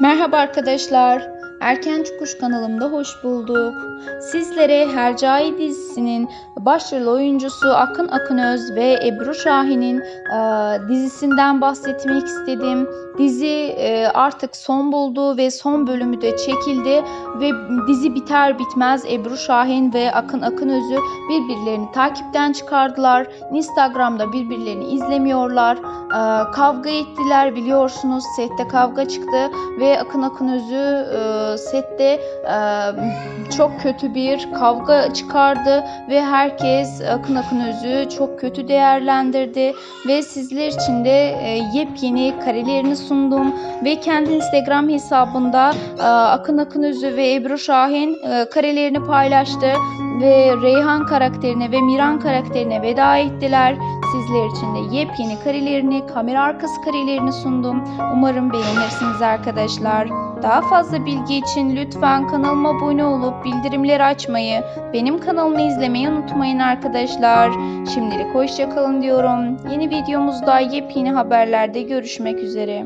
Merhaba arkadaşlar. Erken Çıkış kanalımda hoş bulduk. Sizlere Hercai dizisinin başrol oyuncusu Akın Akınöz ve Ebru Şahin'in e, dizisinden bahsetmek istedim. Dizi e, artık son buldu ve son bölümü de çekildi ve dizi biter bitmez Ebru Şahin ve Akın Akınöz'ü birbirlerini takipten çıkardılar. Instagram'da birbirlerini izlemiyorlar. E, kavga ettiler biliyorsunuz. Sette kavga çıktı ve Akın Akınöz'ü e, sette e, çok kötü bir kavga çıkardı ve herkes Akın Akınöz'ü çok kötü değerlendirdi ve sizler için de e, yepyeni karelerini sundum ve kendi Instagram hesabında e, Akın Akınöz'ü ve Ebru Şahin e, karelerini paylaştı ve Reyhan karakterine ve Miran karakterine veda ettiler. Sizler için de yepyeni karelerini, kamera arkası karelerini sundum. Umarım beğenirsiniz arkadaşlar. Daha fazla bilgi için lütfen kanalıma abone olup bildirimleri açmayı, benim kanalımı izlemeyi unutmayın arkadaşlar. Şimdilik hoşçakalın diyorum. Yeni videomuzda yepyeni haberlerde görüşmek üzere.